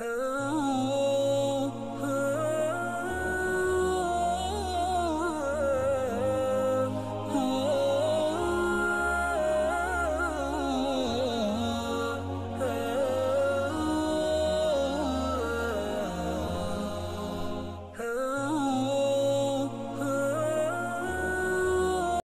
Oh.